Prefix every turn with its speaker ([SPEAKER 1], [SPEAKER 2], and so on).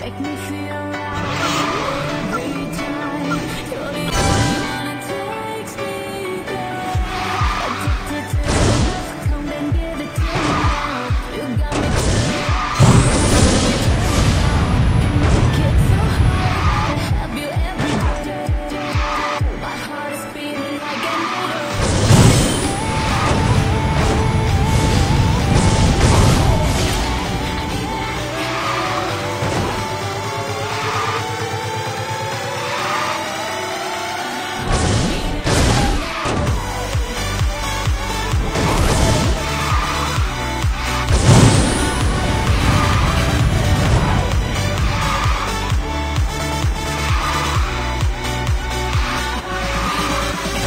[SPEAKER 1] Make me feel